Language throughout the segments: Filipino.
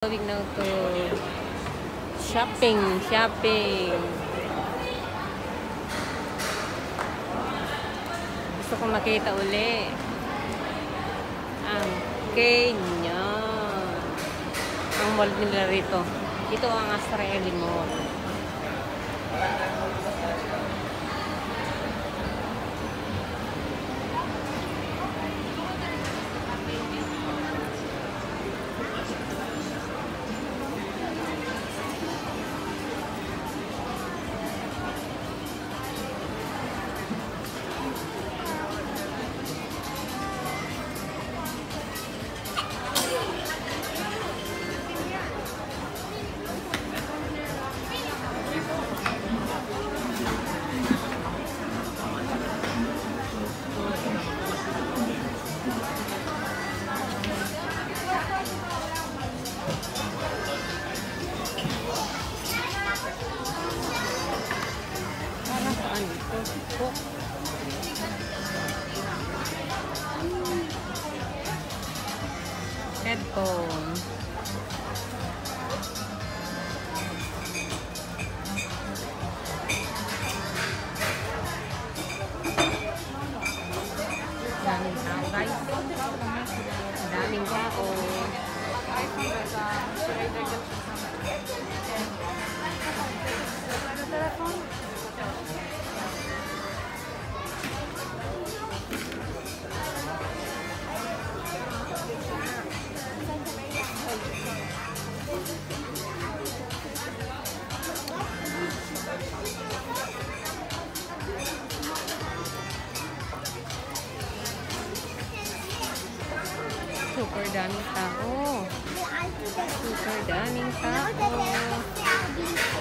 Going now to shopping, shopping. Gusto kong makita uli ang Kenya. Ang mall nila rito. Ito ang Australian Mall. Super daming tao. Super daming tao.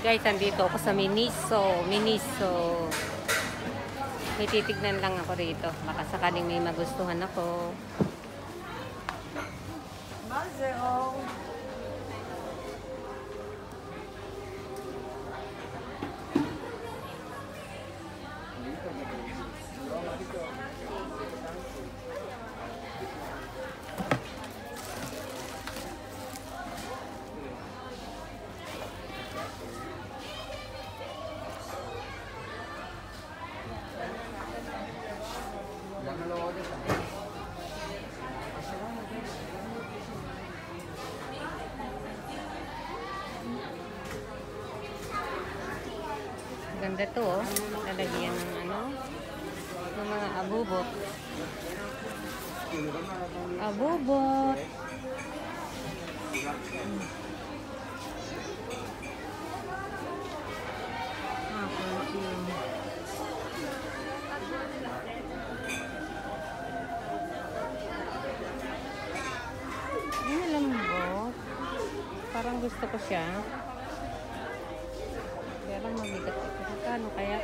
Guys, andito ako sa Miniso. Miniso. May titignan lang ako rito. Baka sakaling may magustuhan ako. Ganda to oh. Lalagyan ng ano. Ng mga abubot. Abubot. Ah, perfume. Parang gusto ko siya. ano kaya.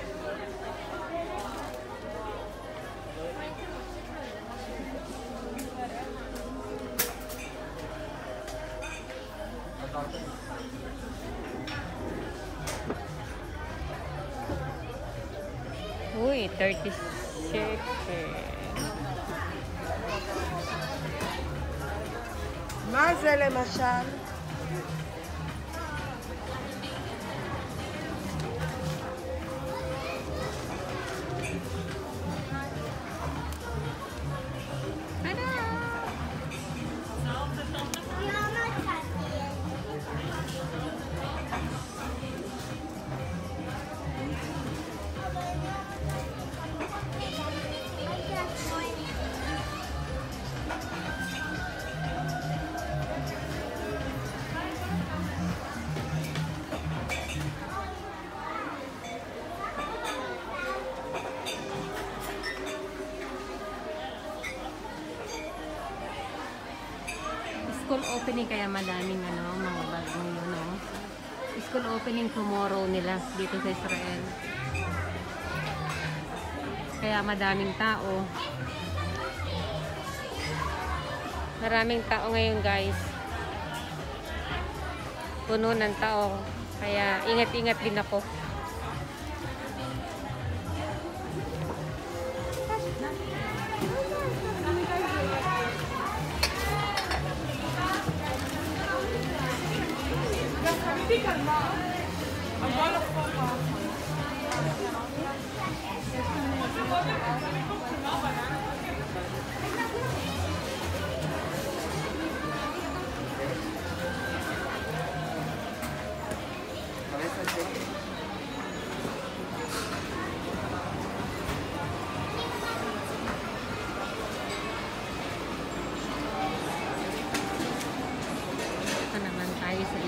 Uy, 36 eh. מה זה למשל? Opening kaya madaming ano, mga bagong ano. School opening tomorrow nila dito sa Israel. Kaya madaming tao. Maraming tao ngayon guys. Puno ng tao. Kaya ingat-ingat din ako. Be calm. I'm gonna fall off.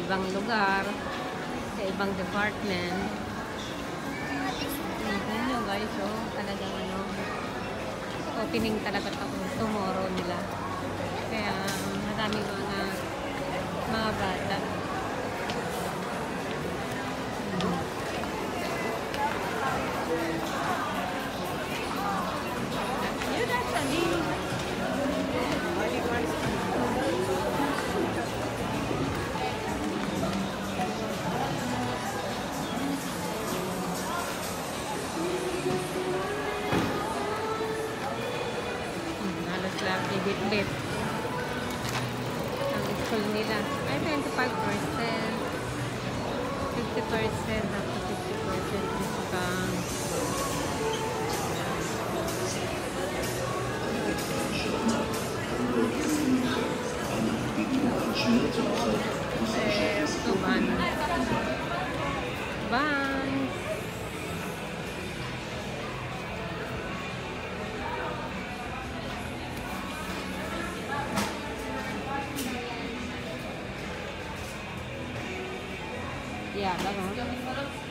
Ibang lugar, sa ibang department. Tingnan nyo guys, oh, talagang ano, opening talaga to tomorrow nila. Kaya maraming mga mga bata. dạ, dạ vâng yeah, đó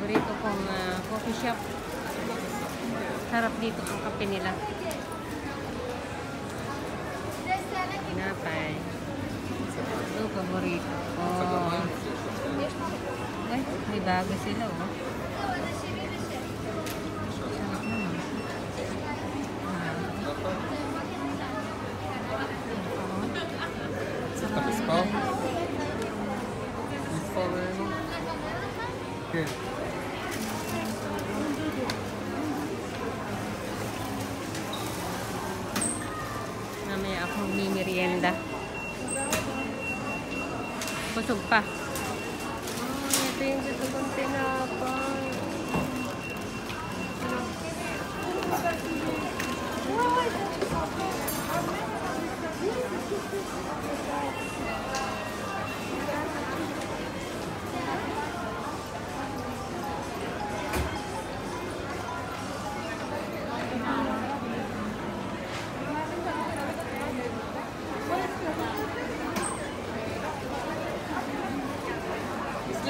paborito kong ah, coffee shop. Sarap dito ang kape nila. Tinapay. Ito, paborito ko. Ay, may bago sila, oh. Busog pa. Oh, ito yung gusto kong tinapay. Slik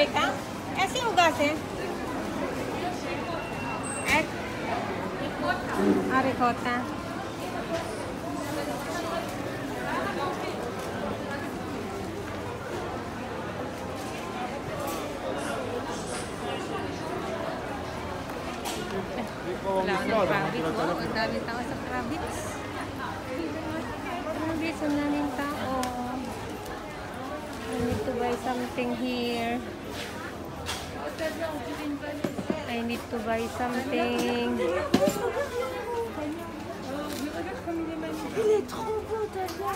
बेटा ऐसे होगा से अरे होता need to buy something here. I need to buy something. Il est trop beau, Dada.